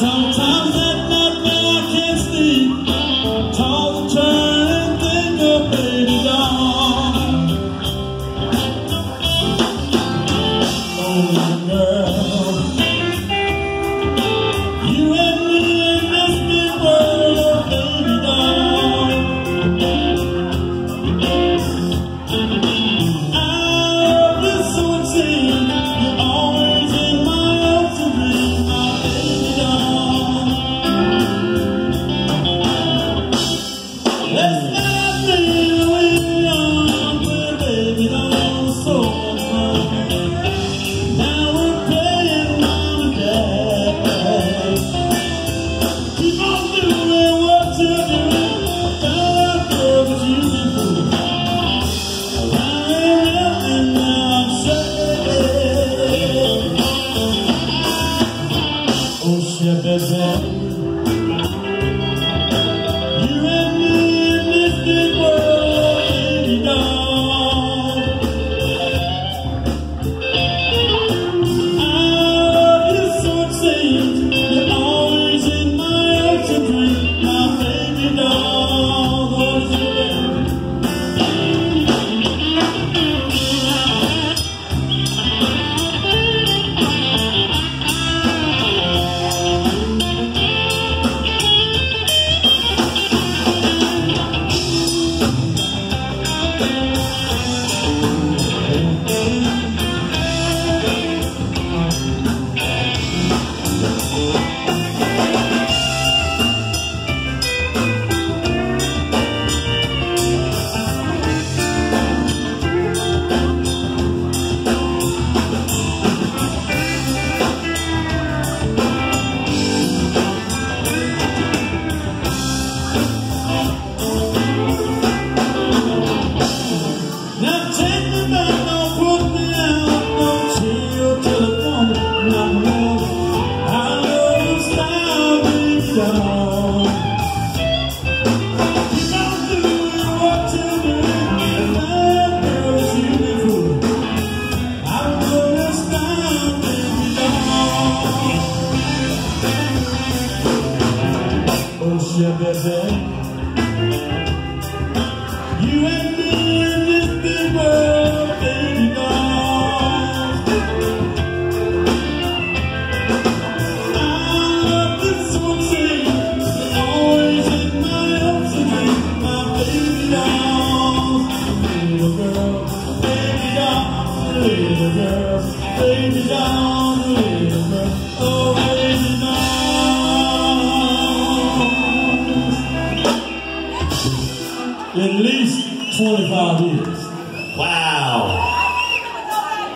Sometimes at night I can't sleep, toss and turn of baby doll. Oh, girl. Oh, baby. You and me in this big world, baby doll. I love this song singing, it always in my hopes again, my baby doll. Little girl, baby doll, little girl, baby doll, little girl, At least 25 years. Wow.